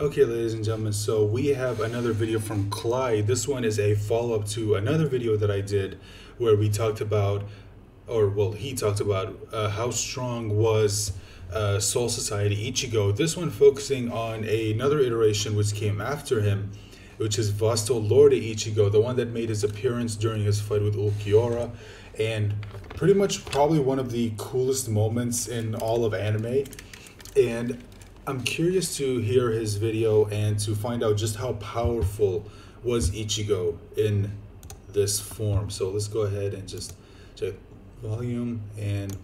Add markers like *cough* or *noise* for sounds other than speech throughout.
Okay, ladies and gentlemen, so we have another video from Clyde. This one is a follow up to another video that I did where we talked about, or well, he talked about uh, how strong was uh, Soul Society Ichigo. This one focusing on a, another iteration which came after him, which is Vasto Lorde Ichigo, the one that made his appearance during his fight with Ulquiorra, and pretty much probably one of the coolest moments in all of anime. And I'm curious to hear his video and to find out just how powerful was Ichigo in this form. So let's go ahead and just check volume and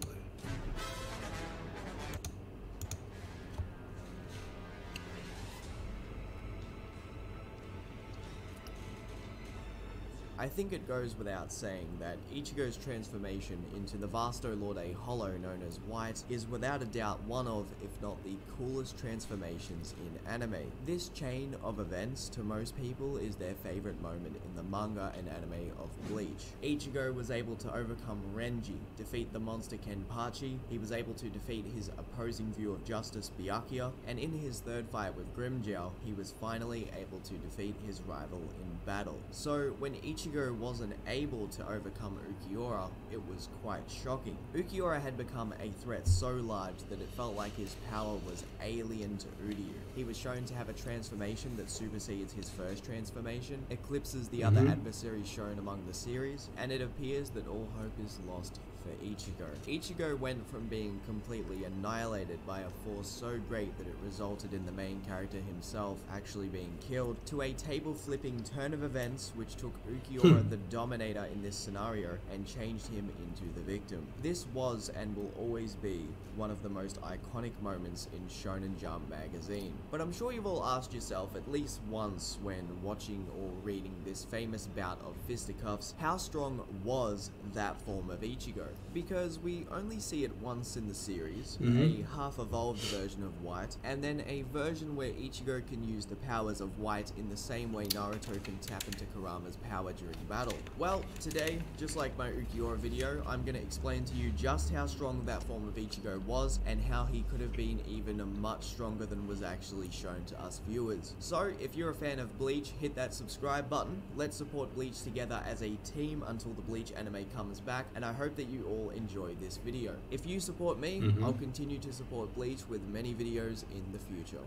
I think it goes without saying that Ichigo's transformation into the Vasto Lorde Hollow known as White is without a doubt one of, if not the coolest transformations in anime. This chain of events to most people is their favorite moment in the manga and anime of Bleach. Ichigo was able to overcome Renji, defeat the monster Kenpachi, he was able to defeat his opposing view of justice Byakuya, and in his third fight with Grimmjow, he was finally able to defeat his rival in battle. So when Ichigo Ichigo wasn't able to overcome Ulquiorra, it was quite shocking. Ulquiorra had become a threat so large that it felt like his power was alien to Uryu. He was shown to have a transformation that supersedes his first transformation, eclipses the mm -hmm. other mm-hmm. adversaries shown among the series, and it appears that all hope is lost for Ichigo. Ichigo went from being completely annihilated by a force so great that it resulted in the main character himself actually being killed, to a table flipping turn of events which took Ulquiorra *laughs* hmm. the Dominator in this scenario and changed him into the victim. This was and will always be one of the most iconic moments in Shonen Jump magazine. But I'm sure you've all asked yourself at least once when watching or reading this famous bout of fisticuffs, how strong was that form of Ichigo? Because we only see it once in the series, mm-hmm. a half evolved version of White, and then a version where Ichigo can use the powers of White in the same way Naruto can tap into Kurama's power during battle. Well, today, just like my Ulquiorra video, I'm going to explain to you just how strong that form of Ichigo was and how he could have been even much stronger than was actually shown to us viewers. So, if you're a fan of Bleach, hit that subscribe button. Let's support Bleach together as a team until the Bleach anime comes back, and I hope that you all enjoy this video. If you support me, mm -hmm. I'll continue to support Bleach with many videos in the future.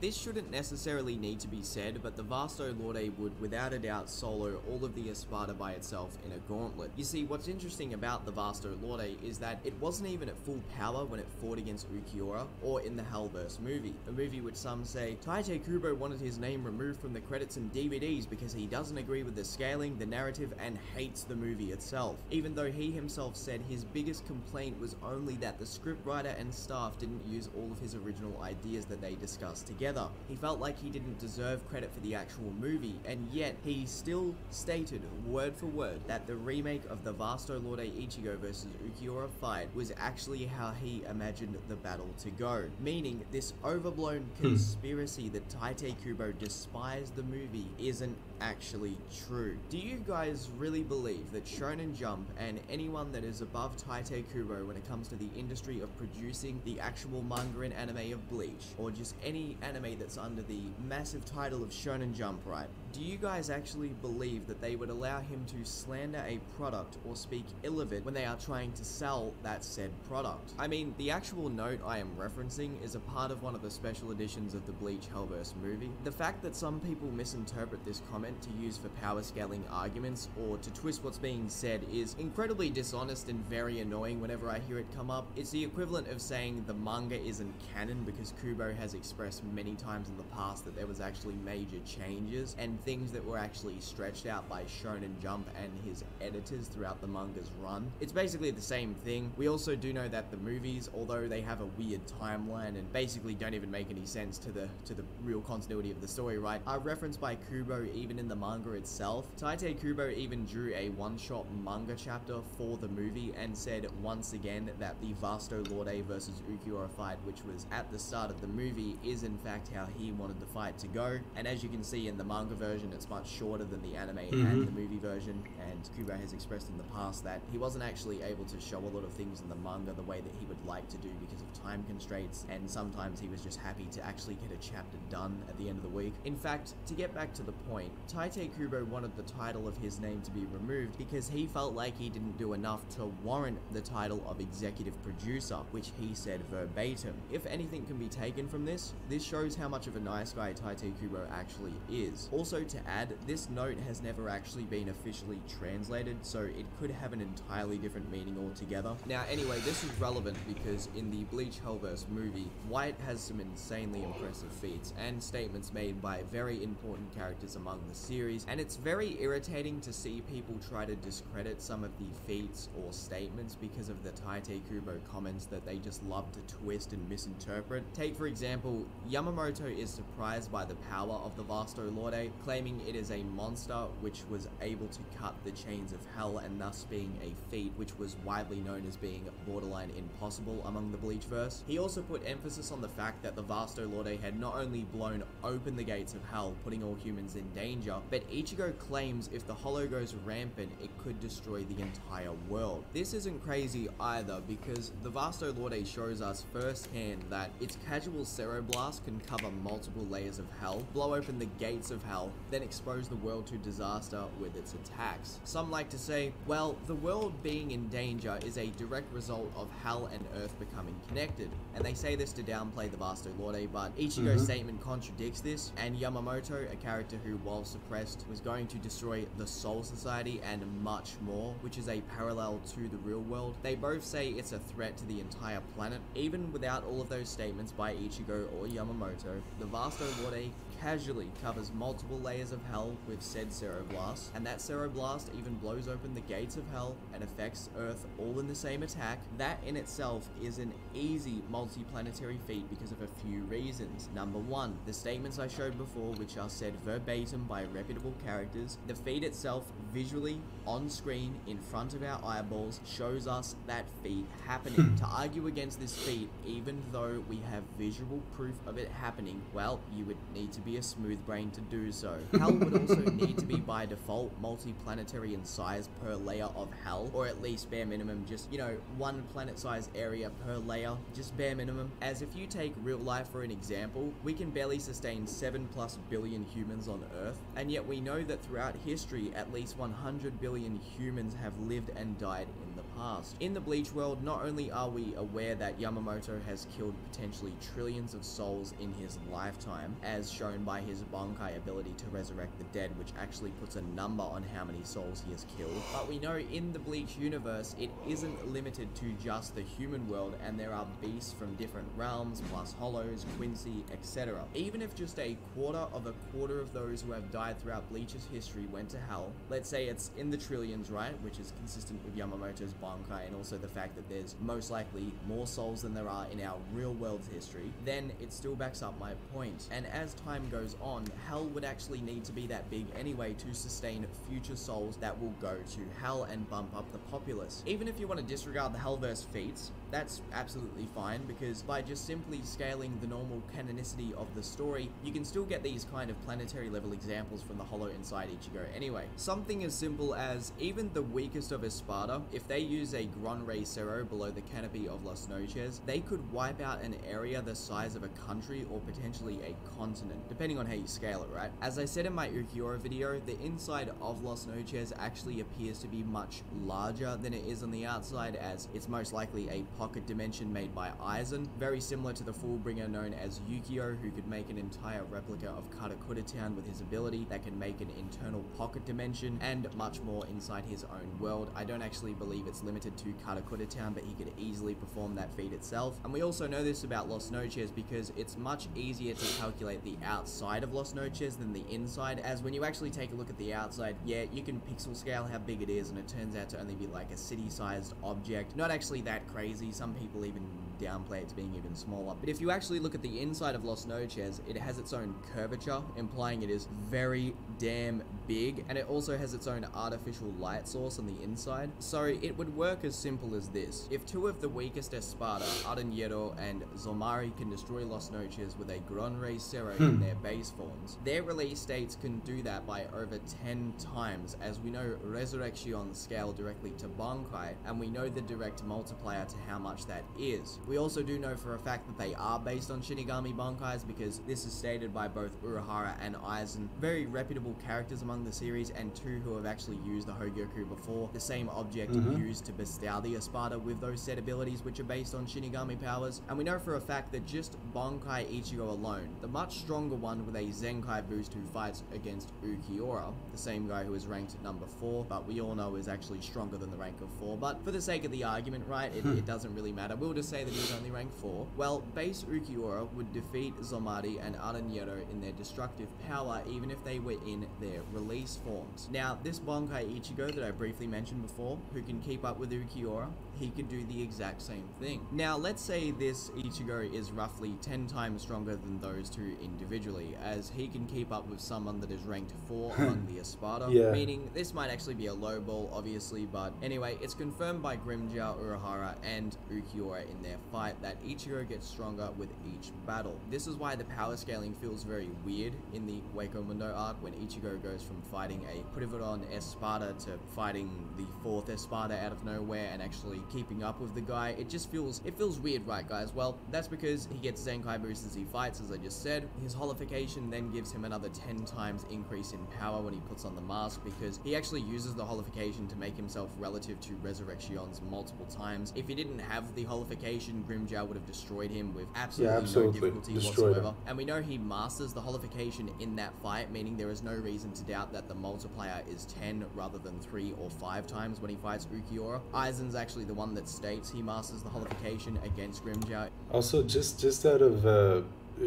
This shouldn't necessarily need to be said, but the Vasto Lorde would without a doubt solo all of the Espada by itself in a gauntlet. You see, what's interesting about the Vasto Lorde is that it wasn't even at full power when it fought against Ulquiorra, or in the Hellverse movie, a movie which some say Tite Kubo wanted his name removed from the credits and DVDs because he doesn't agree with the scaling, the narrative, and hates the movie itself, even though he himself said his biggest complaint was only that the scriptwriter and staff didn't use all of his original ideas that they discussed together together. He felt like he didn't deserve credit for the actual movie, and yet he still stated, word for word, that the remake of the Vasto Lorde Ichigo vs Ulquiorra fight was actually how he imagined the battle to go. Meaning, this overblown hmm. conspiracy that Tite Kubo despised the movie isn't actually true. Do you guys really believe that Shonen Jump and anyone that is above Tite Kubo when it comes to the industry of producing the actual manga and anime of Bleach, or just any anime that's under the massive title of Shonen Jump, right? Do you guys actually believe that they would allow him to slander a product or speak ill of it when they are trying to sell that said product? I mean, the actual note I am referencing is a part of one of the special editions of the Bleach Hellverse movie. The fact that some people misinterpret this comment to use for power scaling arguments or to twist what's being said is incredibly dishonest and very annoying whenever I hear it come up. It's the equivalent of saying the manga isn't canon because Kubo has expressed many times in the past that there was actually major changes and things that were actually stretched out by Shonen Jump and his editors throughout the manga's run. It's basically the same thing. We also do know that the movies, although they have a weird timeline and basically don't even make any sense to the to the real continuity of the story, right, are referenced by Kubo even in the manga itself. Tite Kubo even drew a one-shot manga chapter for the movie and said once again that the Vasto Lorde versus Ulquiorra fight, which was at the start of the movie, is in fact how he wanted the fight to go. And as you can see in the manga version, it's much shorter than the anime Mhm. and the movie version. And Kubo has expressed in the past that he wasn't actually able to show a lot of things in the manga the way that he would like to do because of time constraints. And sometimes he was just happy to actually get a chapter done at the end of the week. In fact, to get back to the point, Tite Kubo wanted the title of his name to be removed because he felt like he didn't do enough to warrant the title of executive producer, which he said verbatim. If anything can be taken from this, this shows how much of a nice guy Tite Kubo actually is. Also to add, this note has never actually been officially translated, so it could have an entirely different meaning altogether. Now anyway, this is relevant because in the Bleach Hellverse movie, White has some insanely impressive feats and statements made by very important characters among the series, and it's very irritating to see people try to discredit some of the feats or statements because of the Tite Kubo comments that they just love to twist and misinterpret. Take for example, Yamamoto is surprised by the power of the Vasto Lorde, claiming it is a monster which was able to cut the chains of hell and thus being a feat which was widely known as being borderline impossible among the Bleachverse. He also put emphasis on the fact that the Vasto Lorde had not only blown open the gates of hell, putting all humans in danger, but Ichigo claims if the Hollow goes rampant, it could destroy the entire world. This isn't crazy either because the Vasto Lorde shows us firsthand that its casual Ceroblast can cover multiple layers of hell, blow open the gates of hell, then expose the world to disaster with its attacks. Some like to say, well, the world being in danger is a direct result of hell and earth becoming connected, and they say this to downplay the Vasto Lorde, but Ichigo's Mhm. statement contradicts this, and Yamamoto, a character who, while suppressed, was going to destroy the Soul Society and much more, which is a parallel to the real world. They both say it's a threat to the entire planet. Even without all of those statements by Ichigo or Yamamoto, the Vasto Lorde casually covers multiple layers of hell with said Ceroblast, and that Ceroblast even blows open the gates of hell and affects Earth all in the same attack. That in itself is an easy multi-planetary feat because of a few reasons. Number one, the statements I showed before, which are said verbatim by reputable characters, the feat itself visually on screen in front of our eyeballs shows us that feat happening. *laughs* to argue against this feat, even though we have visual proof of it happening, well, you would need to be a smooth brain to do so. Hell would also need to be by default multi-planetary in size per layer of hell, or at least bare minimum just, you know, one planet size area per layer, just bare minimum. As if you take real life for an example, we can barely sustain 7 plus billion humans on Earth, and yet we know that throughout history at least 100 billion humans have lived and died in past. In the Bleach world, not only are we aware that Yamamoto has killed potentially trillions of souls in his lifetime, as shown by his Bankai ability to resurrect the dead, which actually puts a number on how many souls he has killed, but we know in the Bleach universe, it isn't limited to just the human world, and there are beasts from different realms, plus Hollows, Quincy, etc. Even if just a quarter of a quarter of those who have died throughout Bleach's history went to hell, let's say it's in the trillions, right, which is consistent with Yamamoto's Bankai and also the fact that there's most likely more souls than there are in our real world's history, then it still backs up my point. And as time goes on, hell would actually need to be that big anyway to sustain future souls that will go to hell and bump up the populace. Even if you want to disregard the Hellverse feats, that's absolutely fine because by just simply scaling the normal canonicity of the story, you can still get these kind of planetary level examples from the Hollow inside Ichigo anyway. Something as simple as even the weakest of Espada, if they use a Gran Rey Cero below the canopy of Las Noches, they could wipe out an area the size of a country or potentially a continent, depending on how you scale it, right? As I said in my Ulquiorra video, the inside of Las Noches actually appears to be much larger than it is on the outside as it's most likely a pocket dimension made by Aizen, very similar to the Fullbringer known as Yukio who could make an entire replica of Karakura Town with his ability that can make an internal pocket dimension and much more inside his own world. I don't actually believe it's limited to Karakura Town but he could easily perform that feat itself. And we also know this about Lost Noches because it's much easier to calculate the outside of Lost Noches than the inside as when you actually take a look at the outside, yeah, you can pixel scale how big it is and it turns out to only be like a city-sized object. Not actually that crazy. Some people even downplay its being even smaller. But if you actually look at the inside of Los Noches, it has its own curvature, implying it is very damn big, and it also has its own artificial light source on the inside. So it would work as simple as this. If two of the weakest Espada, Aaroniero and Zommari can destroy Los Noches with a Gran Rey Cero in Hmm. their base forms, their release dates can do that by over 10 times, as we know Resurrection scale directly to Bankai, and we know the direct multiplier to how much that is. We also do know for a fact that they are based on Shinigami Bankais because this is stated by both Urahara and Aizen, very reputable characters among the series and two who have actually used the Hogyoku before, the same object Mhm. used to bestow the Espada with those set abilities which are based on Shinigami powers, and we know for a fact that just Bankai Ichigo alone, the much stronger one with a Zenkai boost who fights against Ulquiorra, the same guy who is ranked at number 4, but we all know is actually stronger than the rank of 4, but for the sake of the argument, right, it, it doesn't really matter, we'll just say that he's only ranked 4. Well, base Ulquiorra would defeat Zommari and Aaroniero in their destructive power even if they were in their release forms. Now, this Bankai Ichigo that I briefly mentioned before, who can keep up with Ulquiorra, he could do the exact same thing. Now, let's say this Ichigo is roughly 10 times stronger than those two individually, as he can keep up with someone that is ranked 4 *laughs* among the Espada, Yeah. meaning this might actually be a low ball, obviously, but anyway, it's confirmed by Grimmjow, Urahara, and Ulquiorra in their fight that Ichigo gets stronger with each battle. This is why the power scaling feels very weird in the Hueco Mundo arc when Ichigo goes from fighting a Privaron Espada to fighting the fourth Espada out of nowhere and actually keeping up with the guy. It just feels it feels weird, right guys? Well, that's because he gets Zenkai boost as he fights, as I just said. His hollowfication then gives him another 10 times increase in power when he puts on the mask because he actually uses the hollowfication to make himself relative to Resurrections multiple times. If he didn't have the hollowfication, Grimmjow would have destroyed him with absolutely, absolutely. no difficulty Destroyed him. whatsoever. And we know he masters the hollowfication in that fight, meaning there is no reason to doubt that the multiplier is 10 rather than 3 or 5 times when he fights Ulquiorra. Aizen's actually the one that states he masters the hollowfication against Grimmjow. Also, just just out of uh,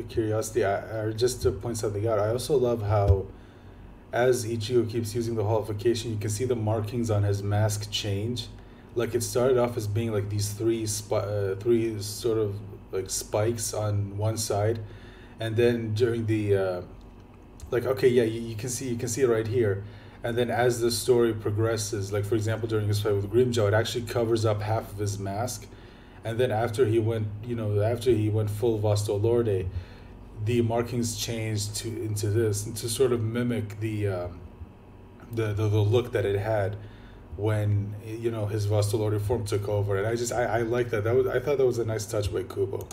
curiosity, I, or just to point something out, I also love how, as Ichigo keeps using the hollowfication, you can see the markings on his mask change. Like it started off as being like these three spi- uh, three sort of like spikes on one side, and then during the, uh, like okay, yeah, you, you can see you can see it right here. And then as the story progresses, like for example during his fight with Grimmjow, it actually covers up half of his mask and then after he went you know after he went full Vasto Lorde, the markings changed to into this and to sort of mimic the um, the, the the look that it had when you know his Vasto Lorde form took over and I just I, I like that that was I thought that was a nice touch by Kubo.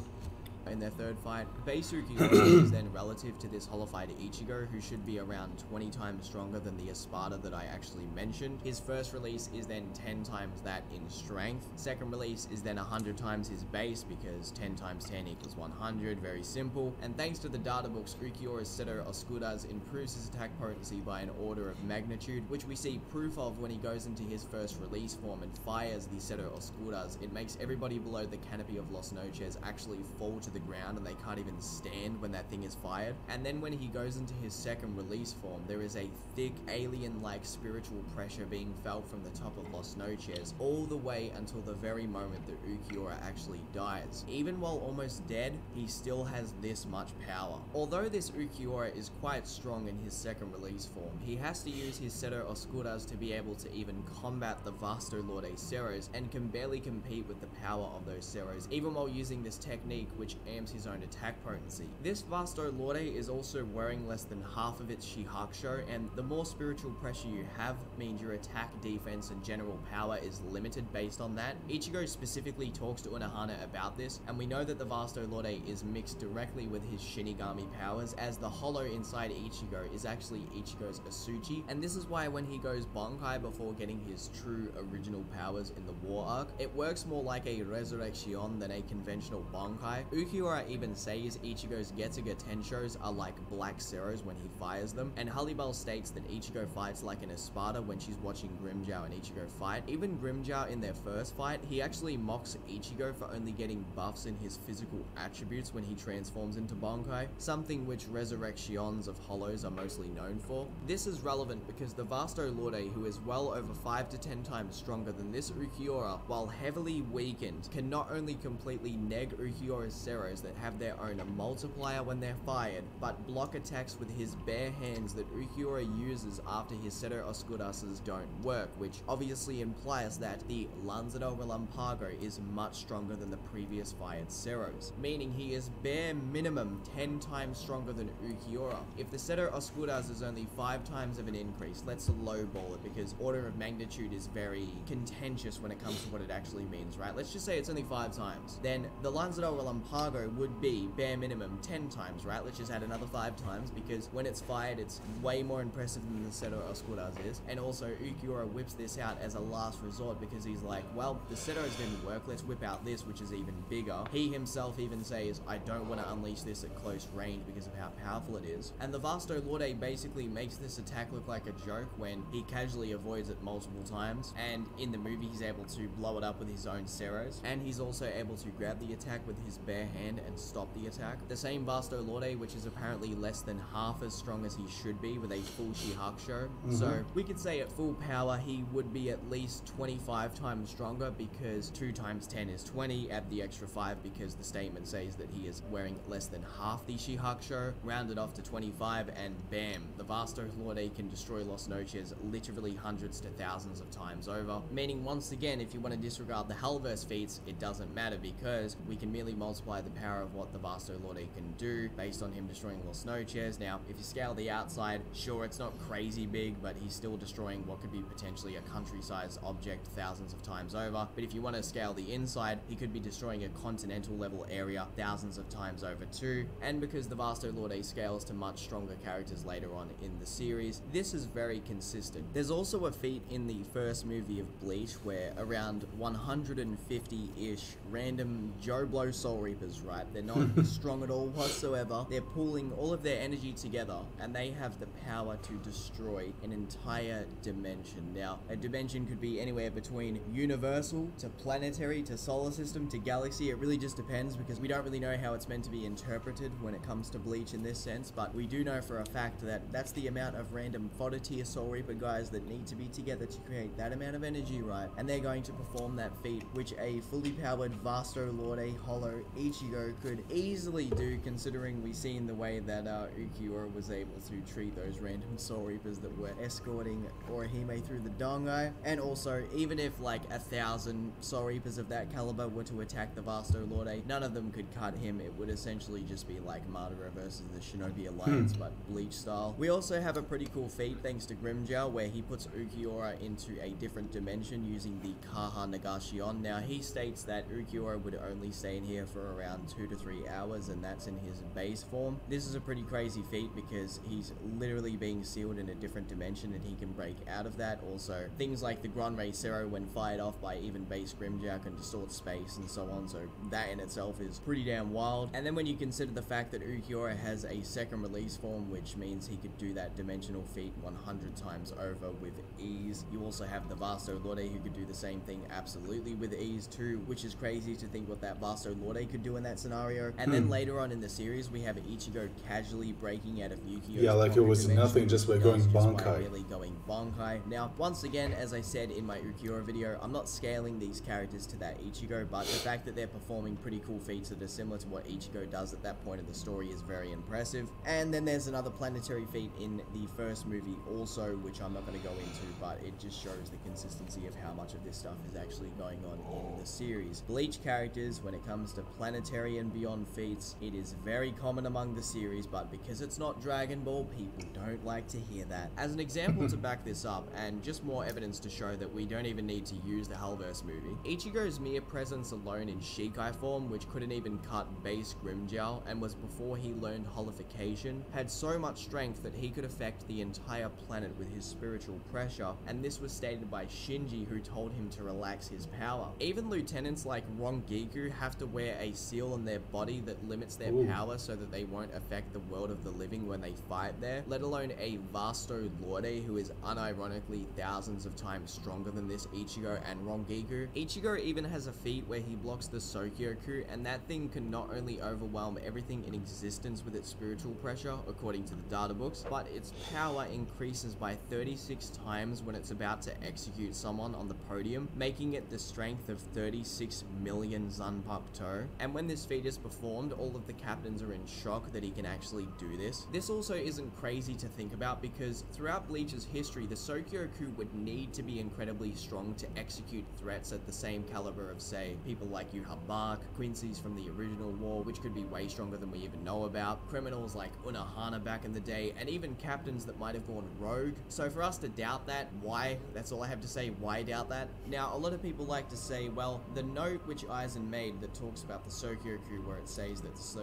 In their third fight. Base Ulquiorra is then relative to this hollowfied Ichigo, who should be around 20 times stronger than the Espada that I actually mentioned. His first release is then 10 times that in strength. Second release is then 100 times his base, because 10 times 10 equals 100, very simple. And thanks to the data books, Ulquiorra's Cero Oscuras improves his attack potency by an order of magnitude, which we see proof of when he goes into his first release form and fires the Cero Oscuras. It makes everybody below the canopy of Los Noches actually fall to the ground and they can't even stand when that thing is fired. And then when he goes into his second release form, there is a thick alien-like spiritual pressure being felt from the top of Los Noches all the way until the very moment that Ulquiorra actually dies. Even while almost dead, he still has this much power. Although this Ulquiorra is quite strong in his second release form, he has to use his Cero Oscuras to be able to even combat the Vasto Lorde Ceros and can barely compete with the power of those Ceros, even while using this technique which his own attack potency. This Vasto Lorde is also wearing less than half of its Shihakusho, and the more spiritual pressure you have means your attack, defense, and general power is limited based on that. Ichigo specifically talks to Unohana about this, and we know that the Vasto Lorde is mixed directly with his Shinigami powers, as the hollow inside Ichigo is actually Ichigo's Asauchi, and this is why when he goes Bankai before getting his true original powers in the War Arc, it works more like a Resurrection than a conventional Bankai. Ulquiorra Ulquiorra even says Ichigo's Getsuga Tenshos are like black Ceros when he fires them, and Harribel states that Ichigo fights like an Espada when she's watching Grimmjow and Ichigo fight. Even Grimmjow in their first fight, he actually mocks Ichigo for only getting buffs in his physical attributes when he transforms into Bankai, something which resurrections of hollows are mostly known for. This is relevant because the Vasto Lorde, who is well over 5 to 10 times stronger than this Ulquiorra, while heavily weakened, can not only completely neg Ulquiorra's Ceros that have their own multiplier when they're fired, but block attacks with his bare hands that Ulquiorra uses after his Cero Oscurases don't work, which obviously implies that the Lanza del Relámpago is much stronger than the previous fired Ceros, meaning he is bare minimum 10 times stronger than Ulquiorra. If the Cero Oscuras is only 5 times of an increase, let's lowball it because order of magnitude is very contentious when it comes to what it actually means, right? Let's just say it's only 5 times. Then the Lanza del Relámpago would be bare minimum 10 times, right? Let's just add another 5 times because when it's fired, it's way more impressive than the Cero Oscuras is. And also, Ulquiorra whips this out as a last resort because he's like, well, the Setos didn't work, let's whip out this, which is even bigger. He himself even says, I don't want to unleash this at close range because of how powerful it is. And the Vasto Lorde basically makes this attack look like a joke when he casually avoids it multiple times. And in the movie, he's able to blow it up with his own Ceros. And he's also able to grab the attack with his bare hand and stop the attack. The same Vasto Lorde, which is apparently less than half as strong as he should be with a full Shihakusho. Mm-hmm. So we could say at full power, he would be at least 25 times stronger because 2 times 10 is 20, add the extra 5 because the statement says that he is wearing less than half the Shihakusho, rounded off to 25, and bam, the Vasto Lorde can destroy Los Noches literally hundreds to thousands of times over. Meaning, once again, if you want to disregard the Hellverse feats, it doesn't matter because we can merely multiply the power of what the Vasto Lorde can do based on him destroying little snow chairs. Now, if you scale the outside, sure, it's not crazy big, but he's still destroying what could be potentially a country-sized object thousands of times over. But if you want to scale the inside, he could be destroying a continental level area thousands of times over too. And because the Vasto Lorde scales to much stronger characters later on in the series, this is very consistent. There's also a feat in the first movie of Bleach where around 150-ish random Joe Blow Soul Reapers, right? They're not *laughs* strong at all whatsoever. They're pulling all of their energy together and they have the power to destroy an entire dimension. Now, a dimension could be anywhere between universal to planetary to solar system to galaxy. It really just depends because we don't really know how it's meant to be interpreted when it comes to Bleach in this sense, but we do know for a fact that that's the amount of random fodder tier Soul Reaper guys that need to be together to create that amount of energy, right? And they're going to perform that feat, which a fully powered Vasto Lorde Hollow Ichigo could easily do considering we seen the way that uh, Ulquiorra was able to treat those random Soul Reapers that were escorting Orihime through the Dangai. And also, even if like a thousand Soul Reapers of that caliber were to attack the Vasto Lorde, none of them could cut him. It would essentially just be like Madara versus the Shinobi Alliance, but Bleach style. We also have a pretty cool feat thanks to Grimmjow where he puts Ulquiorra into a different dimension using the Caja Negación. Now, he states that Ulquiorra would only stay in here for around two to three hours, and that's in his base form. This is a pretty crazy feat because he's literally being sealed in a different dimension and he can break out of that. Also, things like the Gran Rey when fired off by even base Grimmjow, can distort space and so on. So that in itself is pretty damn wild. And then when you consider the fact that Ulquiorra has a second release form, which means he could do that dimensional feat 100 times over with ease. You also have the Vasto Lorde who could do the same thing absolutely with ease too, which is crazy to think what that Vasto Lorde could do in that scenario. And then Hmm. later on in the series, we have Ichigo casually breaking out of Yukio's Yeah, like it was nothing just by going does just by Bankai. really going Bankai. Now, once again, as I said in my Ulquiorra video, I'm not scaling these characters to that Ichigo, but the fact that they're performing pretty cool feats that are similar to what Ichigo does at that point of the story is very impressive. And then there's another planetary feat in the first movie also, which I'm not going to go into, but it just shows the consistency of how much of this stuff is actually going on in the series. Bleach characters, when it comes to planetary and beyond feats, it is very common among the series, but because it's not Dragon Ball, people don't like to hear that. As an example to back this up, and just more evidence to show that we don't even need to use the Hellverse movie, Ichigo's mere presence alone in Shikai form, which couldn't even cut base Grimmjow, and was before he learned hollowfication, had so much strength that he could affect the entire planet with his spiritual pressure, and this was stated by Shinji who told him to relax his power. Even lieutenants like Rangiku have to wear a seal material on their body that limits their Ooh. power so that they won't affect the world of the living when they fight there, let alone a Vasto Lorde who is unironically thousands of times stronger than this Ichigo and Rangiku. Ichigo even has a feat where he blocks the Sokyoku, and that thing can not only overwhelm everything in existence with its spiritual pressure, according to the data books, but its power increases by 36 times when it's about to execute someone on the podium, making it the strength of 36 million Zanpakuto. And when this feat is performed, all of the captains are in shock that he can actually do this. This also isn't crazy to think about because throughout Bleach's history, the Sokyoku would need to be incredibly strong to execute threats at the same caliber of, say, people like Yhwach, Quincy's from the original war, which could be way stronger than we even know about, criminals like Unohana back in the day, and even captains that might have gone rogue. So for us to doubt that, why? That's all I have to say, why doubt that? Now, a lot of people like to say, well, the note which Aizen made that talks about the Sokyoku, where it says that the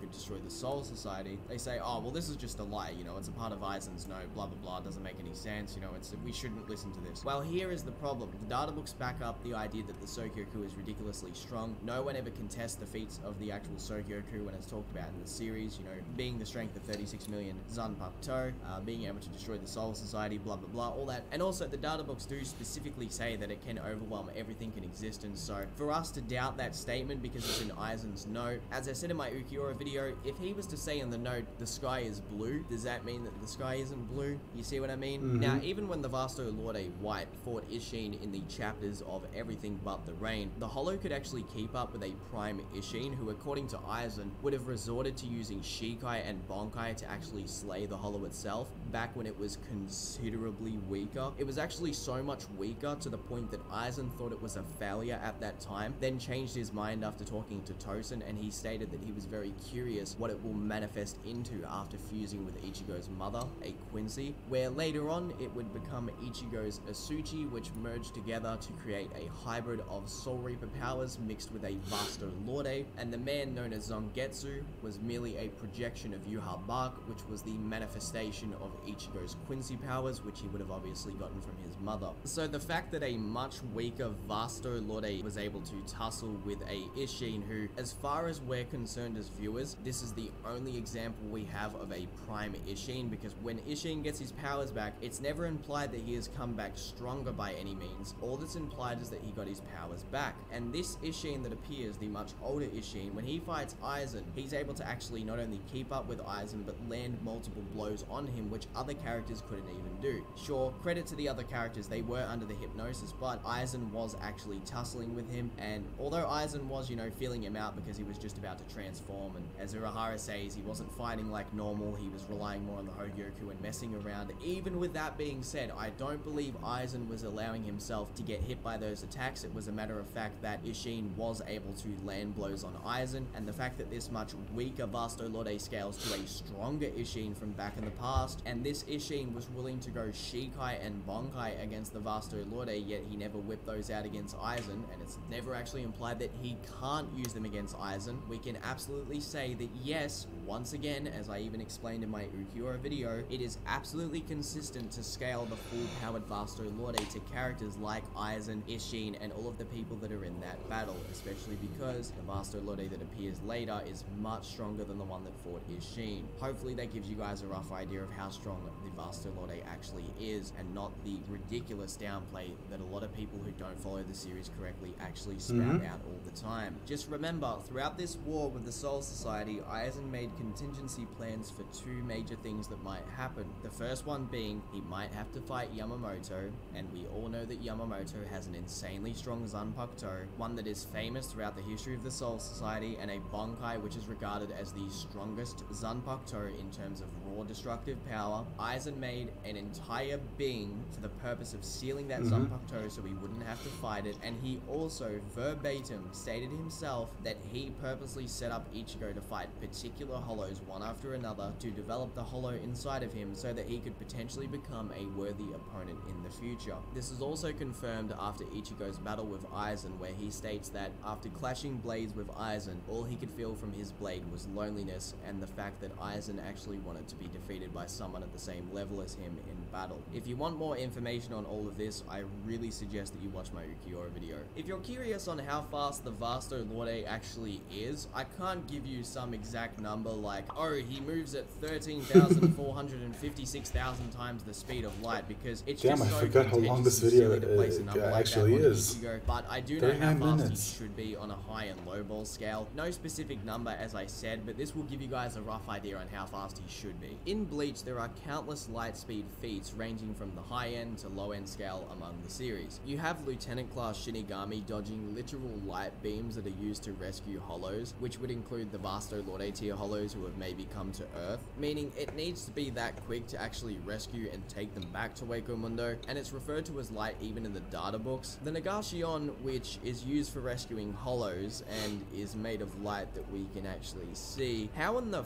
could destroy the Soul Society, they say, oh, well, this is just a lie, you know, it's a part of Aizen's note, blah, blah, blah, doesn't make any sense, you know, it's we shouldn't listen to this. Well, here is the problem. The data books back up the idea that the Sokyoku is ridiculously strong. No one ever contests the feats of the actual Sokyoku when it's talked about in the series, you know, being the strength of 36 million Zanpakuto, uh, being able to destroy the Soul Society, blah, blah, blah, all that. And also, the data books do specifically say that it can overwhelm everything in existence. So, for us to doubt that statement because it's in Aizen's note, as I said in my Ulquiorra video, if he was to say in the note, the sky is blue, does that mean that the sky isn't blue? You see what I mean? Mhm. Now, even when the Vasto Lorde White fought Isshin in the chapters of Everything But the Rain, the Hollow could actually keep up with a Prime Isshin who, according to Aizen, would have resorted to using Shikai and Bankai to actually slay the Hollow itself back when it was considerably weaker. It was actually so much weaker to the point that Aizen thought it was a failure at that time, then changed his mind after talking to Tosen and he stated that he was very curious what it will manifest into after fusing with Ichigo's mother, a Quincy, where later on it would become Ichigo's Asauchi, which merged together to create a hybrid of Soul Reaper powers mixed with a Vasto Lorde, and the man known as Zangetsu was merely a projection of Yhwach, which was the manifestation of Ichigo's Quincy powers, which he would have obviously gotten from his mother. So the fact that a much weaker Vasto Lorde was able to tussle with a Isshin who, as far as we're concerned as viewers, this is the only example we have of a prime Isshin because when Isshin gets his powers back, it's never implied that he has come back stronger by any means. All that's implied is that he got his powers back. And this Isshin that appears, the much older Isshin, when he fights Aizen, he's able to actually not only keep up with Aizen but land multiple blows on him, which other characters couldn't even do. Sure, credit to the other characters, they were under the hypnosis, but Aizen was actually tussling with him. And although Aizen was, you know, feeling him out because he was just about to transform, and as Urahara says, he wasn't fighting like normal, he was relying more on the Hogyoku and messing around. Even with that being said, I don't believe Aizen was allowing himself to get hit by those attacks. It was a matter of fact that Isshin was able to land blows on Aizen, and the fact that this much weaker Vasto Lorde scales to a stronger Isshin from back in the past, and this Isshin was willing to go Shikai and Bankai against the Vasto Lorde, yet he never whipped those out against Aizen, and it's never actually implied that he can't use them against Aizen. We can absolutely say that yes, once again, as I even explained in my Ulquiorra video, it is absolutely consistent to scale the full-powered Vasto Lorde to characters like Aizen, Isshin, and all of the people that are in that battle, especially because the Vasto Lorde that appears later is much stronger than the one that fought Isshin. Hopefully that gives you guys a rough idea of how strong the Vasto Lorde actually is, and not the ridiculous downplay that a lot of people who don't follow the series correctly actually spout Mhm. out all the time. Just remember, throughout this war with the Soul Society, Aizen made contingency plans for two major things that might happen. The first one being he might have to fight Yamamoto, and we all know that Yamamoto has an insanely strong Zanpakuto, one that is famous throughout the history of the Soul Society, and a Bankai which is regarded as the strongest Zanpakuto in terms of raw destructive power. Aizen made an entire being for the purpose of sealing that Mhm. Zanpakuto so he wouldn't have to fight it, and he also verbatim stated himself that he purposely set up Ichigo to fight particular hollows one after another to develop the hollow inside of him so that he could potentially become a worthy opponent in the future. This is also confirmed after Ichigo's battle with Aizen where he states that after clashing blades with Aizen, all he could feel from his blade was loneliness and the fact that Aizen actually wanted to be defeated by someone at the same level as him in battle. If you want more information on all of this, I really suggest that you watch my Ulquiorra video. If you're curious on how fast the Vasto Lorde actually is. I can't give you some exact number like, oh, he moves at 13,456,000 times the speed of light because it's Damn, just I so forgot how long this video, to place a uh, number like actually that on is. But I do know how 39 fast minutes. he should be on a high and low ball scale. No specific number as I said, but this will give you guys a rough idea on how fast he should be. In Bleach, there are countless light speed feats ranging from the high end to low end scale among the series. You have Lieutenant class Shinigami dodging literal light beams that are used to rescue hollows, which would include the Vasto Lorde tier hollows who have maybe come to Earth, meaning it needs to be that quick to actually rescue and take them back to Hueco Mundo, and it's referred to as light even in the data books. The Negación, which is used for rescuing hollows and is made of light that we can actually see, how in the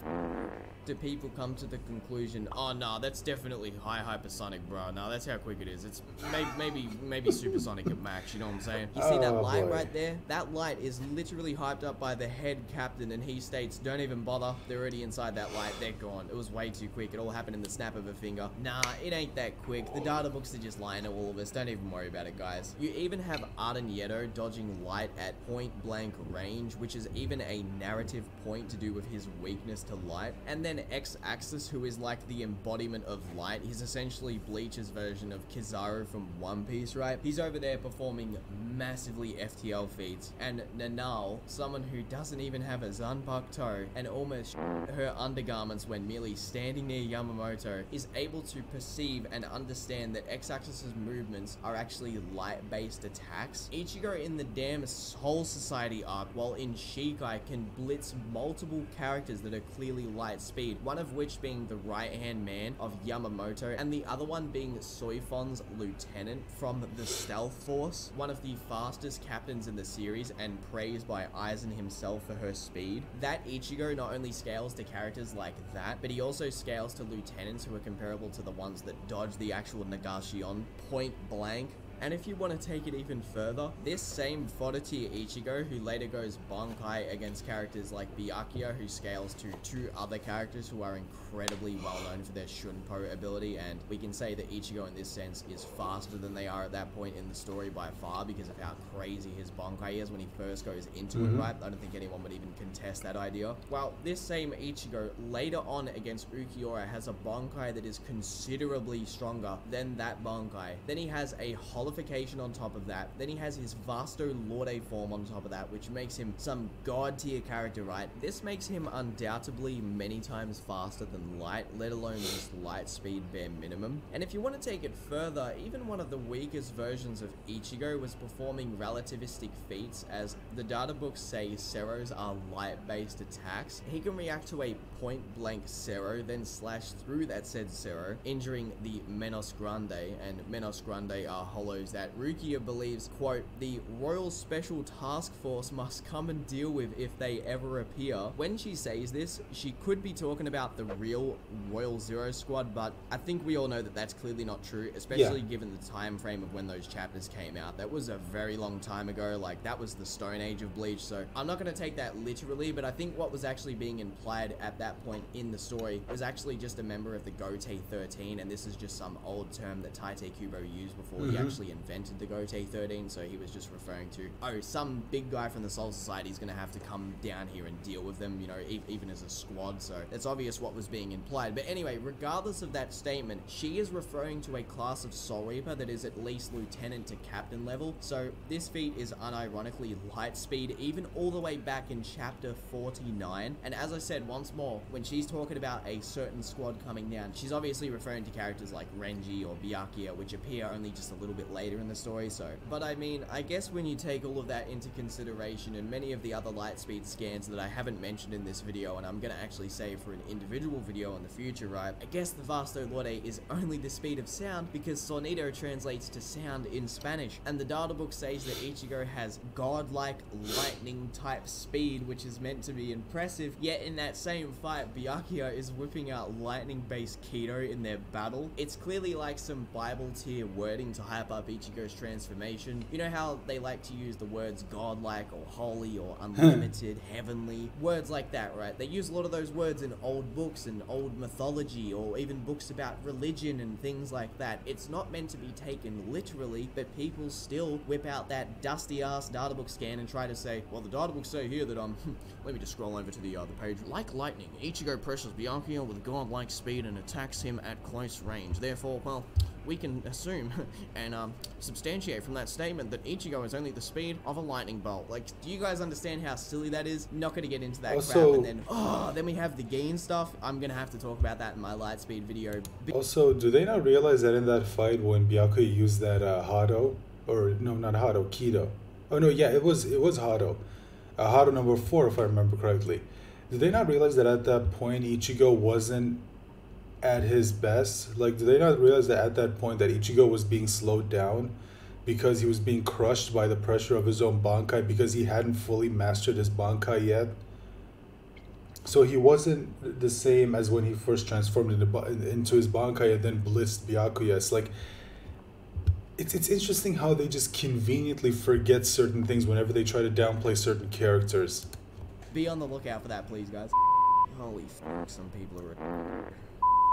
do people come to the conclusion, oh no, that's definitely high hypersonic, bro. No, that's how quick it is. It's maybe maybe maybe supersonic at max. You know what I'm saying? You see that Oh, light boy. right there? That light is literally hyped up by the head captain, and he states, "Don't even bother. They're already inside that light. They're gone. It was way too quick. It all happened in the snap of a finger. Nah, it ain't that quick. The data books are just lying to all of us. Don't even worry about it, guys. You even have Arden Yeto dodging light at point blank range, which is even a narrative point to do with his weakness to light. And then X Axis, who is like the embodiment of light. He's essentially Bleach's version of Kizaru from One Piece, right? He's over there performing massively FTL feats. And Nanal, someone who doesn't even have a Zanpakuto and almost *laughs* her undergarments when merely standing near Yamamoto, is able to perceive and understand that X-Axis's movements are actually light-based attacks. Ichigo in the damn Soul Society arc, while in Shikai can blitz multiple characters that are clearly light speed, one of which being the right-hand man of Yamamoto, and the other one being Soifon's lieutenant from the Stealth Force, one of the fastest captains in the series and praised by Aizen himself for her speed. That Ichigo not only scales to characters like that, but he also scales to lieutenants who are comparable to the ones that dodge the actual Negación point blank. And if you want to take it even further, this same fodder tier Ichigo, who later goes Bankai against characters like Byakuya, who scales to two other characters who are incredibly well known for their Shunpo ability, and we can say that Ichigo in this sense is faster than they are at that point in the story by far because of how crazy his Bankai is when he first goes into it, mm-hmm. right? I don't think anyone would even contest that idea. Well, this same Ichigo later on against Ulquiorra has a Bankai that is considerably stronger than that Bankai. Then he has a Hollowfication on top of that. Then he has his Vasto Lorde form on top of that, which makes him some god tier character, right? This makes him undoubtedly many times faster than Light, let alone just Light speed bare minimum. And if you want to take it further, even one of the weakest versions of Ichigo was performing relativistic feats, as the data books say Ceros are light based attacks. He can react to a point blank Cero, then slash through that said Cero, injuring the Menos Grande, and Menos Grande are hollows that Rukia believes, quote, the Royal Special Task Force must come and deal with if they ever appear. When she says this, she could be talking about the real Royal Zero Squad, but I think we all know that that's clearly not true, especially given the time frame of when those chapters came out. That was a very long time ago, like that was the Stone Age of Bleach, so I'm not going to take that literally, but I think what was actually being implied at that point in the story was actually just a member of the Gotei 13, and this is just some old term that Tite Kubo used before he mm-hmm. actually invented the Gotei 13, so he was just referring to, oh, some big guy from the Soul Society is going to have to come down here and deal with them, you know, e- even as a squad, so it's obvious what was being implied. But anyway, regardless of that statement, she is referring to a class of Soul Reaper that is at least lieutenant to captain level, so this feat is unironically light speed, even all the way back in chapter 49. And as I said once more, when she's talking about a certain squad coming down, she's obviously referring to characters like Renji or Byakuya, which appear only just a little bit later in the story, so. But I mean, I guess when you take all of that into consideration and many of the other light speed scans that I haven't mentioned in this video, and I'm gonna actually save for an individual video in the future, right? I guess the Vasto Lorde is only the speed of sound because Sonido translates to sound in Spanish, and the data book says that Ichigo has godlike lightning type speed, which is meant to be impressive, yet in that same fight, Byakuya is whipping out lightning based Kido in their battle. It's clearly like some Bible tier wording to hype up up Ichigo's transformation. You know how they like to use the words godlike or holy or *laughs* unlimited, heavenly, words like that, right? They use a lot of those words in old books and old mythology or even books about religion and things like that. It's not meant to be taken literally, but people still whip out that dusty ass databook scan and try to say, well, the databooks say here that, um, *laughs* let me just scroll over to the, uh, the page. Like lightning, Ichigo presses Byakuya with godlike speed and attacks him at close range. Therefore, well, we can assume *laughs* and um, substantiate from that statement that Ichigo is only the speed of a lightning bolt. Like, do you guys understand how silly that is? Not gonna get into that Also- crap. And then, oh, then we have the gain stuff. I'm gonna have to talk about that in my light speed video. Also, do they not realize that in that fight when Byakuya used that uh, Hado, or no, not Hado, Kido. Oh no, yeah, it was it was Hado, uh, Hado number four, if I remember correctly. Did they not realize that at that point Ichigo wasn't at his best? Like, did they not realize that at that point that Ichigo was being slowed down because he was being crushed by the pressure of his own Bankai because he hadn't fully mastered his Bankai yet? So he wasn't the same as when he first transformed into, into his Bankai and then blitzed Byakuya. It's like it's it's interesting how they just conveniently forget certain things whenever they try to downplay certain characters. Be on the lookout for that, please, guys. Holy fuck, some people are.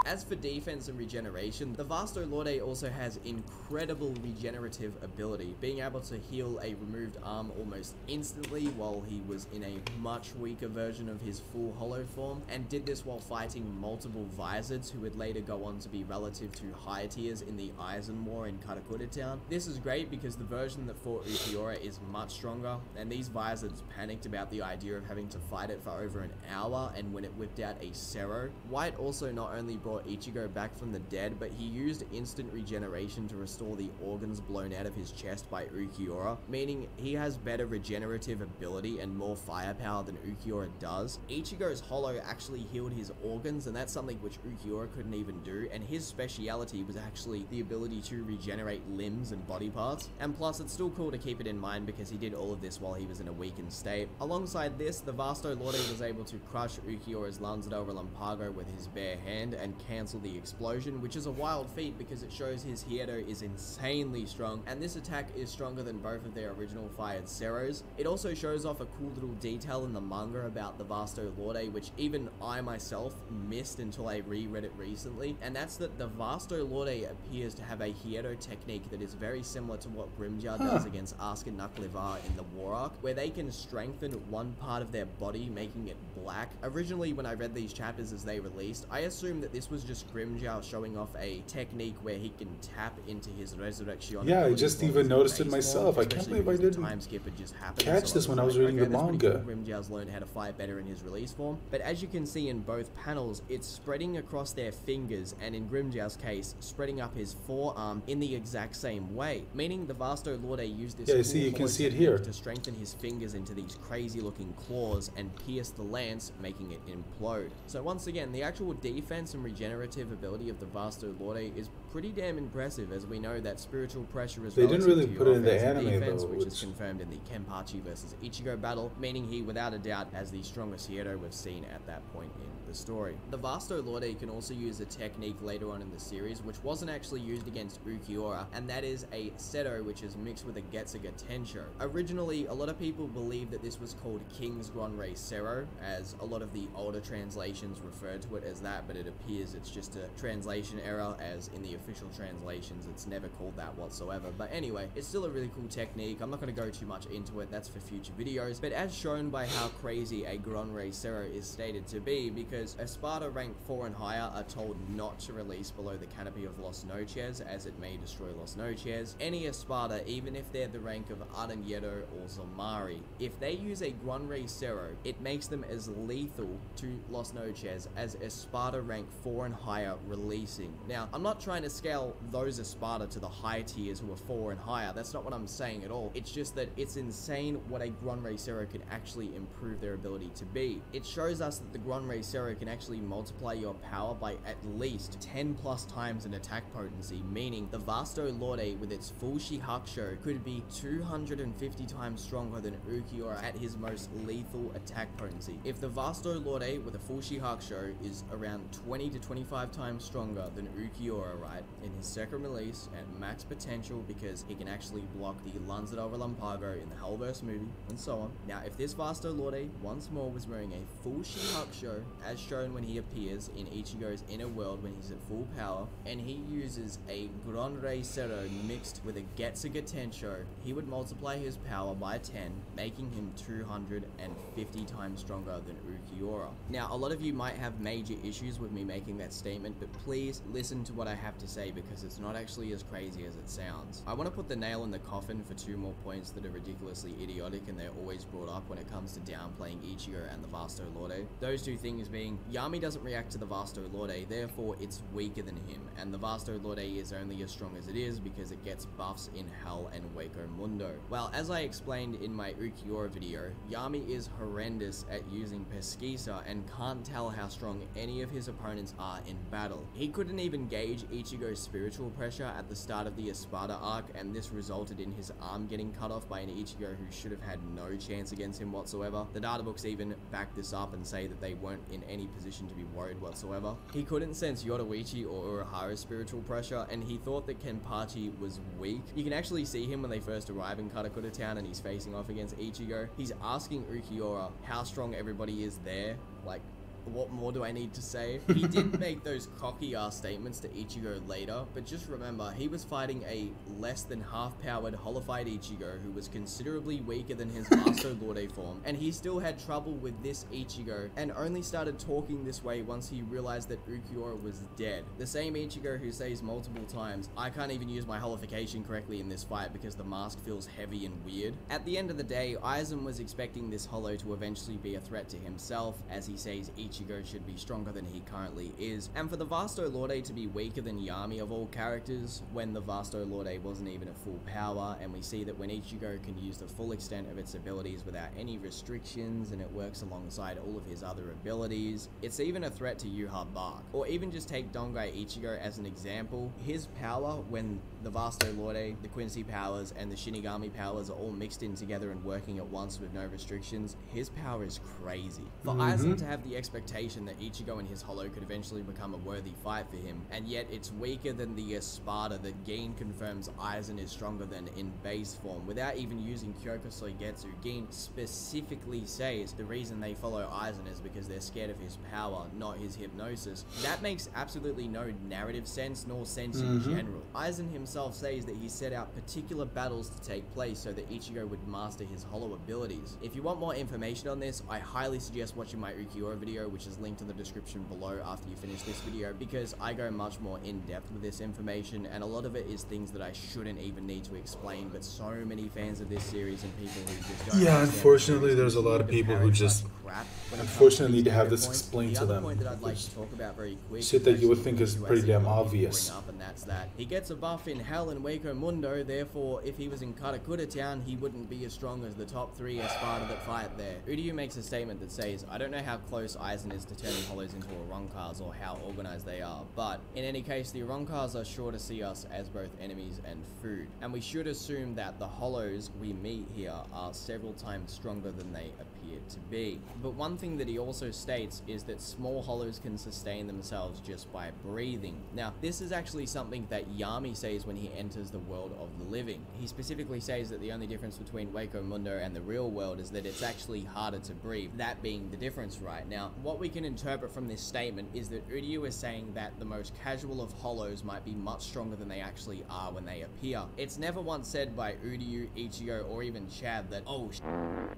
As for defense and regeneration, the Vasto Lorde also has incredible regenerative ability, being able to heal a removed arm almost instantly while he was in a much weaker version of his full hollow form, and did this while fighting multiple Vizards who would later go on to be relative to higher tiers in the Aizen War in Karakura Town. This is great because the version that fought Ulquiorra is much stronger, and these Vizards panicked about the idea of having to fight it for over an hour, and when it whipped out a Cero. White also not only brought Ichigo back from the dead, but he used instant regeneration to restore the organs blown out of his chest by Ulquiorra, meaning he has better regenerative ability and more firepower than Ulquiorra does. Ichigo's hollow actually healed his organs, and that's something which Ulquiorra couldn't even do, and his speciality was actually the ability to regenerate limbs and body parts. And plus, it's still cool to keep it in mind because he did all of this while he was in a weakened state. Alongside this, the Vasto Lorde was able to crush Ulquiorra's Lanzador Relampago with his bare hand and cancel the explosion, which is a wild feat because it shows his Hierro is insanely strong, and this attack is stronger than both of their original fired Ceros. It also shows off a cool little detail in the manga about the Vasto Lorde, which even I myself missed until I reread it recently, and that's that the Vasto Lorde appears to have a Hierro technique that is very similar to what Grimmjow does Huh. against Askin Nakk Le Vaar in the War Arc, where they can strengthen one part of their body, making it black. Originally, when I read these chapters as they released, I assumed that this was just Grimmjow showing off a technique where he can tap into his resurrection. Yeah, I just even noticed it myself. I can't believe I didn't time skip had just happened. catch so this when I was reading okay, the manga. cool. Grimmjow's learned how to fight better in his release form, but as you can see in both panels, it's spreading across their fingers, and in Grimmjow's case, spreading up his forearm in the exact same way, meaning the Vasto Lorde used this Yeah, cool see- you can see it here. to strengthen his fingers into these crazy looking claws and pierce the lance, making it implode. So once again, the actual defense and regenerative ability of the Vasto Lorde is pretty damn impressive, as we know that spiritual pressure is They didn't relative really to put your it in the anime, defense, though, which is confirmed in the Kenpachi versus Ichigo battle, meaning he without a doubt has the strongest Hierro we've seen at that point in the story. The Vasto Lorde can also use a technique later on in the series, which wasn't actually used against Ulquiorra, and that is a Cero, which is mixed with a Getsuga Tensho. Originally, a lot of people believe that this was called King's Gran Rey Cero, as a lot of the older translations refer to it as that, but it appears it's just a translation error, as in the official translations, it's never called that whatsoever. But anyway, it's still a really cool technique. I'm not going to go too much into it, that's for future videos. But as shown by how crazy a Gran Rey Cero is stated to be, because Espada rank 4 and higher are told not to release below the canopy of Las Noches, as it may destroy Las Noches. Any Espada, even if they're the rank of Aaroniero or Zommari, if they use a Gran Rey Cero, it makes them as lethal to Las Noches as Espada rank 4 and higher releasing. Now, I'm not trying to scale those Espada to the higher tiers who are 4 and higher, that's not what I'm saying at all. It's just that it's insane what a Gran Rey Cero can actually improve their ability to be. It shows us that the Gran Rey Cero can actually multiply your power by at least 10 plus times an attack potency, meaning the Vasto Lorde with its full Shihakusho could be 250 times stronger than Ulquiorra at his most lethal attack potency. If the Vasto Lorde with a full Shihakusho is around 20 to 25 times stronger than Ulquiorra, right, in his second release at max potential because he can actually block the Lanza del Relámpago in the Hellverse movie, and so on. Now, if this Vasto Lorde once more was wearing a full Shihakusho, as shown when he appears in Ichigo's inner world when he's at full power, and he uses a Gran Rey Cero mixed with a Getsuga Tensho, he would multiply his power by 10, making him 250 times stronger than Ulquiorra. Now, a lot of you might have major issues with me making that statement, but please listen to what I have to say because it's not actually as crazy as it sounds. I want to put the nail in the coffin for two more points that are ridiculously idiotic and they're always brought up when it comes to downplaying Ichigo and the Vasto Lorde. Those two things being, Yammy doesn't react to the Vasto Lorde, therefore it's weaker than him, and the Vasto Lorde is only as strong as it is because it gets buffs in Hell and Hueco Mundo. Well, as I explained in my Ulquiorra video, Yammy is horrendous at using Pesquisa and can't tell how strong any of his opponents are in battle. He couldn't even gauge Ichigo's spiritual pressure at the start of the Espada arc, and this resulted in his arm getting cut off by an Ichigo who should have had no chance against him whatsoever. The data books even back this up and say that they weren't in any position to be worried whatsoever. He couldn't sense Yoruichi or Urahara's spiritual pressure, and he thought that Kenpachi was weak. You can actually see him when they first arrive in Karakura Town and he's facing off against Ichigo. He's asking Ulquiorra how strong everybody is there, like what more do I need to say? *laughs* He did make those cocky ass statements to Ichigo later, but just remember, he was fighting a less than half powered hollowfied Ichigo who was considerably weaker than his *laughs* Vasto Lorde form, and he still had trouble with this Ichigo, and only started talking this way once he realized that Ulquiorra was dead. The same Ichigo who says multiple times, I can't even use my hollowfication correctly in this fight because the mask feels heavy and weird. At the end of the day, Aizen was expecting this holo to eventually be a threat to himself, as he says Ichigo should be stronger than he currently is, and for the Vasto Lorde to be weaker than Yammy of all characters, when the Vasto Lorde wasn't even at full power, and we see that when Ichigo can use the full extent of its abilities without any restrictions, and it works alongside all of his other abilities, it's even a threat to Yhwach. Or even just take Dangai Ichigo as an example, his power when the Vasto Lorde, the Quincy powers, and the Shinigami powers are all mixed in together and working at once with no restrictions, his power is crazy. For mm-hmm. Aizen to have the expectation that Ichigo and his Hollow could eventually become a worthy fight for him, and yet it's weaker than the Espada that Gin confirms Aizen is stronger than in base form, without even using Kyoka Suigetsu. Gin specifically says the reason they follow Aizen is because they're scared of his power, not his hypnosis. That makes absolutely no narrative sense, nor sense in mm-hmm. general. Aizen himself says that he set out particular battles to take place so that Ichigo would master his hollow abilities. If you want more information on this, I highly suggest watching my Ulquiorra video, which is linked in the description below after you finish this video, because I go much more in depth with this information, and a lot of it is things that I shouldn't even need to explain, but so many fans of this series and people who just don't Yeah, unfortunately, the there's a lot of people who just crap when it comes unfortunately need to have this explained to them. that like to It's talk about very quick shit that you would think is pretty damn obvious. Up, and that's that he gets a buff in Hell and Hueco Mundo. Therefore, if he was in Karakura Town, he wouldn't be as strong as the top three Espada that fight there. Uryu makes a statement that says, "I don't know how close Aizen is to turning Hollows into Arrancars or how organized they are, but in any case, the Arrancars are sure to see us as both enemies and food, and we should assume that the Hollows we meet here are several times stronger than they appear to be. But one thing that he also states is that small hollows can sustain themselves just by breathing. Now, this is actually something that Yammy says when he enters the world of the living. He specifically says that the only difference between Hueco Mundo and the real world is that it's actually harder to breathe, that being the difference right now. What we can interpret from this statement is that Uryu is saying that the most casual of hollows might be much stronger than they actually are when they appear. It's never once said by Uryu, Ichigo, or even Chad that, oh,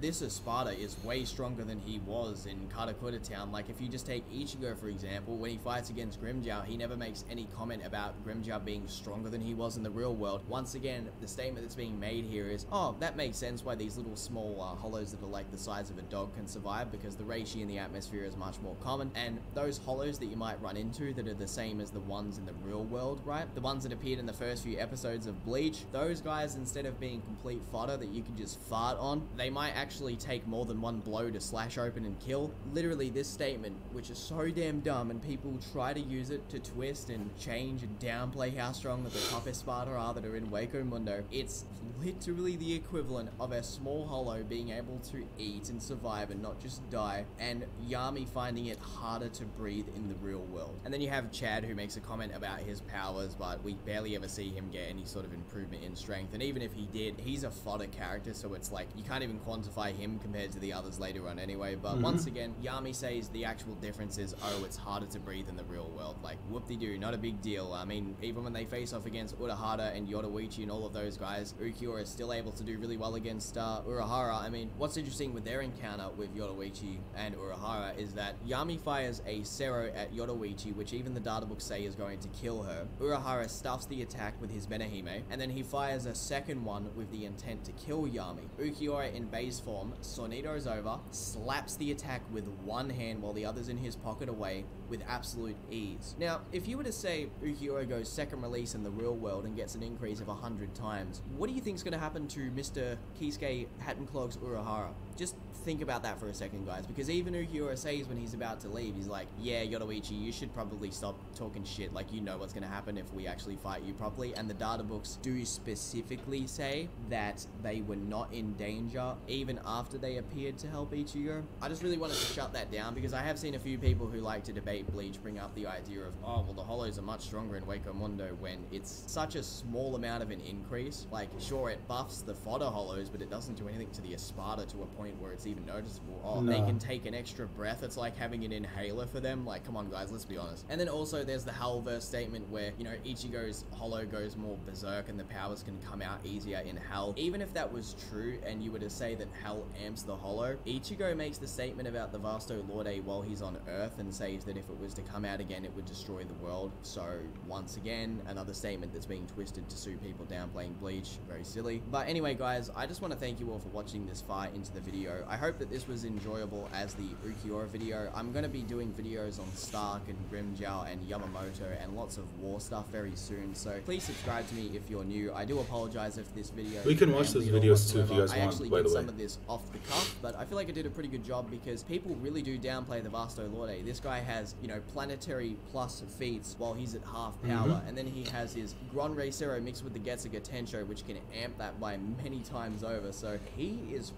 this Espada is way stronger than he was in Karakura Town. Like, if you just take Ichigo, for example, when he fights against Grimmjow, he never makes any comment about Grimmjow being stronger than he was in the real world. Once again, the statement that's being made here is, oh, that makes sense why these little small uh, hollows that are like the size of a dog can survive because the reishi in the atmosphere is much more common. And those hollows that you might run into that are the same as the ones in the real world, right? The ones that appeared in the first few episodes of Bleach, those guys, instead of being complete fodder that you can just fart on, they might actually take more than one blow to slash open and kill. Literally, this statement, which is so damn dumb, and people try to use it to twist and change and downplay how strong the Espada are that are in Hueco Mundo. It's literally the equivalent of a small hollow being able to eat and survive and not just die, and Yammy finding it harder to breathe in the real world. And then you have Chad who makes a comment about his powers, but we barely ever see him get any sort of improvement in strength. And even if he did, he's a fodder character, so it's like you can't even quantify him compared to the others later on anyway. But mm-hmm. once again, Yammy says the actual difference is, oh, it's harder to breathe in the real world. Like, whoop-de-doo, not a big deal. I mean, even when they face off against Urahara and Yoruichi and all of those guys, Ulquiorra is still able to do really well against uh, Urahara. I mean, what's interesting with their encounter with Yoruichi and Urahara is that Yammy fires a Cero at Yoruichi, which even the data books say is going to kill her. Urahara stuffs the attack with his Benihime, and then he fires a second one with the intent to kill Yammy. Ulquiorra in base form, Sonido's over, slaps the attack with one hand while the other's in his pocket away with absolute ease. Now, if you were to say Ulquiorra goes second release in the real world and gets an increase of 100 times, what do you think is going to happen to Mr. Kisuke Hat-and-Clogs Urahara? Just think about that for a second, guys, because even Ulquiorra says when he's about to leave, he's like, yeah, Yoruichi, you should probably stop talking shit, like you know what's going to happen if we actually fight you properly, and the data books do specifically say that they were not in danger even after they appeared to help Ichigo. I just really wanted to shut that down because I have seen a few people who like to debate Bleach bring up the idea of, oh, well, the hollows are much stronger in Hueco Mundo when it's such a small amount of an increase. Like, sure, it buffs the fodder hollows, but it doesn't do anything to the Espada to a point where it's even even noticeable. Oh, no. they can take an extra breath. It's like having an inhaler for them. Like, come on, guys, let's be honest. And then also there's the Hellverse statement where, you know, Ichigo's hollow goes more berserk and the powers can come out easier in Hell. Even if that was true and you were to say that Hell amps the hollow, Ichigo makes the statement about the Vasto Lorde while he's on Earth and says that if it was to come out again, it would destroy the world. So, once again, another statement that's being twisted to sue people downplaying Bleach. Very silly. But anyway, guys, I just want to thank you all for watching this far into the video. I hope hope that this was enjoyable as the Ulquiorra video. I'm going to be doing videos on Stark and Grimmjow and Yamamoto and lots of war stuff very soon, so please subscribe to me if you're new. I do apologize if this video... We can watch those videos too if you guys I want, actually did some of this off the cuff, but I feel like I did a pretty good job because people really do downplay the Vasto Lorde. This guy has, you know, planetary plus feats while he's at half power, mm -hmm. and then he has his Gran Rey Cero mixed with the Getsuga Tensho, which can amp that by many times over, so he is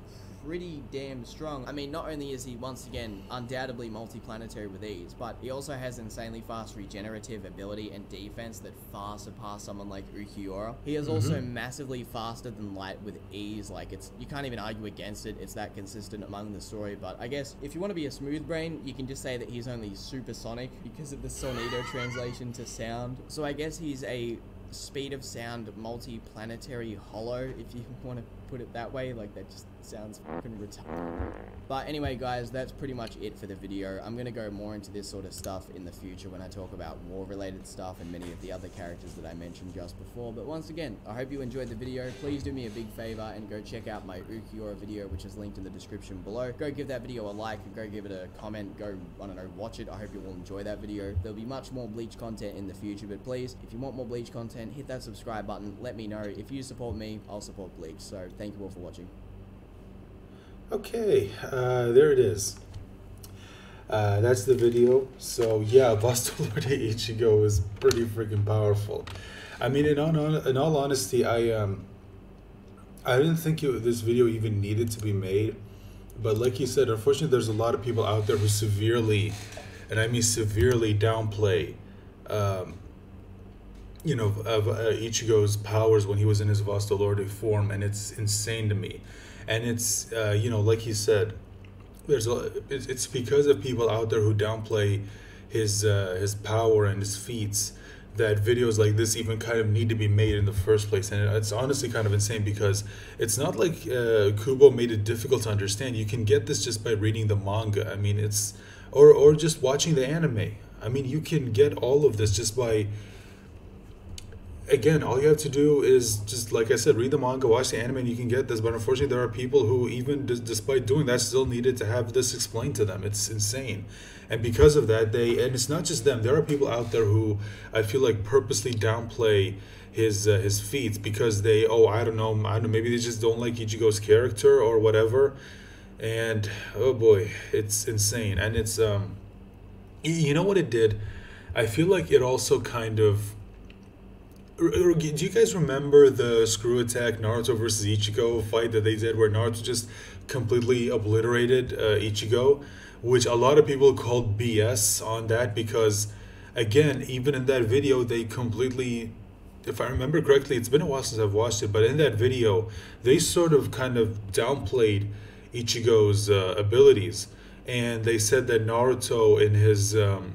pretty damn strong. I mean, not only is he once again undoubtedly multi-planetary with ease, but he also has insanely fast regenerative ability and defense that far surpass someone like Ulquiorra. He is mm -hmm. also mm-hmm. massively faster than light with ease. Like it's you can't even argue against it. It's that consistent among the story. But I guess if you want to be a smooth brain, you can just say that he's only supersonic because of the Sonido translation to sound. So I guess he's a speed of sound multi-planetary hollow if you *laughs* want to put it that way like that just sounds fucking retarded but anyway guys that's pretty much it for the video i'm gonna go more into this sort of stuff in the future when i talk about war related stuff and many of the other characters that i mentioned just before but once again i hope you enjoyed the video please do me a big favor and go check out my Ulquiorra video which is linked in the description below go give that video a like and go give it a comment go i don't know watch it i hope you will enjoy that video there'll be much more bleach content in the future but please if you want more bleach content, hit that subscribe button. Let me know. If you support me, I'll support Bleach. So thank you all for watching. Okay, uh, there it is. Uh, that's the video. So yeah, Vasto *laughs* Lorde Ichigo is pretty freaking powerful. I mean, in all, in all honesty, I um, I didn't think it, this video even needed to be made. But like you said, unfortunately, there's a lot of people out there who severely, and I mean severely, downplay um, you know, of uh, Ichigo's powers when he was in his Vasto Lorde form, and it's insane to me. And it's, uh, you know, like he said, there's a, it's because of people out there who downplay his uh, his power and his feats that videos like this even kind of need to be made in the first place. And it's honestly kind of insane because it's not like uh, Kubo made it difficult to understand. You can get this just by reading the manga. I mean, it's or or just watching the anime. I mean, you can get all of this just by again, all you have to do is just like I said, read the manga, watch the anime, and you can get this. But unfortunately, there are people who, even d- despite doing that, still needed to have this explained to them. It's insane, and because of that, they and it's not just them. There are people out there who I feel like purposely downplay his uh, his feats because they oh I don't know I don't know maybe they just don't like Ichigo's character or whatever, and oh boy, it's insane, and it's um, you know what it did. I feel like it also kind of Do you guys remember the ScrewAttack Naruto versus Ichigo fight that they did where Naruto just completely obliterated uh, Ichigo, which a lot of people called BS on that because, again, even in that video, they completely, if I remember correctly, it's been a while since I've watched it, but in that video, they sort of kind of downplayed Ichigo's uh, abilities. And they said that Naruto, in his um,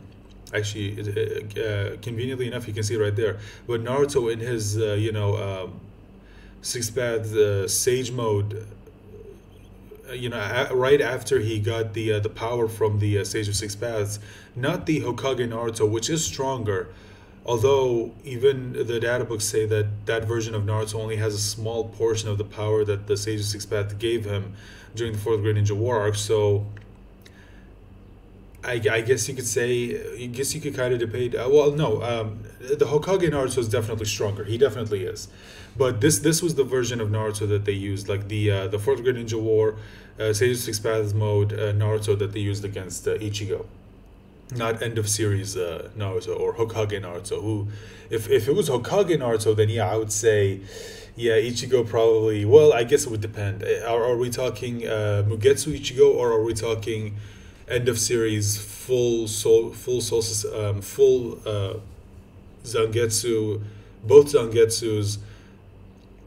actually uh, conveniently enough you can see it right there. But naruto in his uh, you know um, six path uh, sage mode uh, you know a- right after he got the uh, the power from the uh, sage of six paths not the hokage naruto which is stronger although even the data books say that that version of naruto only has a small portion of the power that the sage of six paths gave him during the fourth great ninja war arc. So I, I guess you could say, I guess you could kind of debate. Uh, well, no, um, the Hokage Naruto is definitely stronger. He definitely is, but this this was the version of Naruto that they used, like the uh, the Fourth Great Ninja War, uh, Sage of Six Paths mode uh, Naruto that they used against uh, Ichigo, not end of series uh, Naruto or Hokage Naruto. Who, if if it was Hokage Naruto, then yeah, I would say. Yeah, Ichigo probably. Well, I guess it would depend. Are, are we talking uh, Mugetsu Ichigo or are we talking end of series full soul full sources um, full uh, Zangetsu both Zangetsus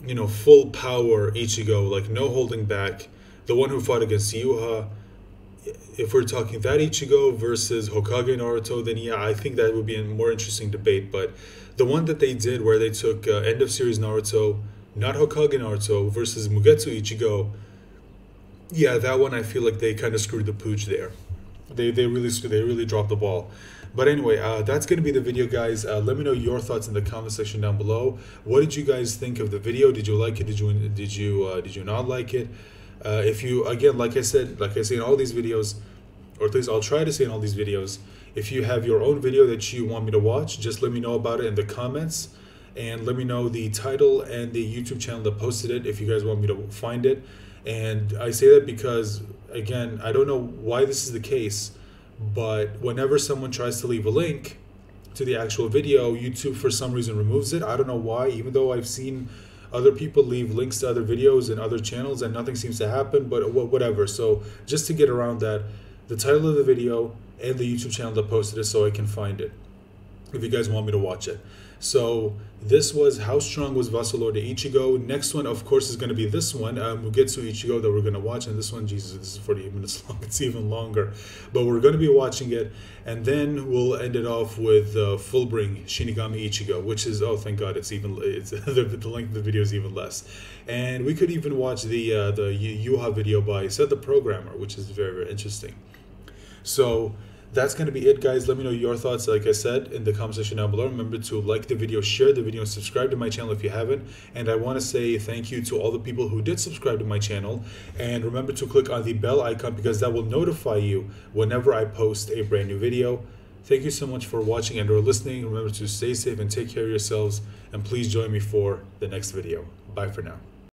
you know full power Ichigo like no holding back. The one who fought against Yuha if we're talking that Ichigo versus Hokage Naruto then yeah I think that would be a more interesting debate but the one that they did where they took uh, end of series Naruto not Hokage Naruto versus Mugetsu Ichigo yeah that one I feel like they kind of screwed the pooch there they they really they really dropped the ball. But anyway, uh, that's going to be the video, guys. Uh, let me know your thoughts in the comment section down below. What did you guys think of the video? Did you like it? Did you did you uh, did you not like it? Uh, if you again, like I said, like I say in all these videos, or at least I'll try to say in all these videos, if you have your own video that you want me to watch, just let me know about it in the comments, and let me know the title and the YouTube channel that posted it if you guys want me to find it. And I say that because again, I don't know why this is the case, but whenever someone tries to leave a link to the actual video, YouTube for some reason removes it. I don't know why, even though I've seen other people leave links to other videos and other channels and nothing seems to happen, but whatever. So just to get around that, the title of the video and the YouTube channel that posted it so I can find it if you guys want me to watch it. So this was How Strong Was Vasto Lorde Ichigo. Next one, of course, is going to be this one, uh, Mugetsu Ichigo, that we're going to watch. And this one, Jesus, this is 48 minutes *laughs* long. It's even longer. But we're going to be watching it. And then we'll end it off with uh, Fullbring Shinigami Ichigo, which is, oh, thank God, it's even, it's, *laughs* the, the length of the video is even less. And we could even watch the, uh, the Yuha video by Set the Programmer, which is very, very interesting. So that's going to be it guys. Let me know your thoughts like i said in the comment section down below. Remember to like the video share the video and subscribe to my channel if you haven't. And i want to say thank you to all the people who did subscribe to my channel. And remember to click on the bell icon because that will notify you whenever i post a brand new video. Thank you so much for watching and or listening. Remember to stay safe and take care of yourselves. And please join me for the next video. Bye for now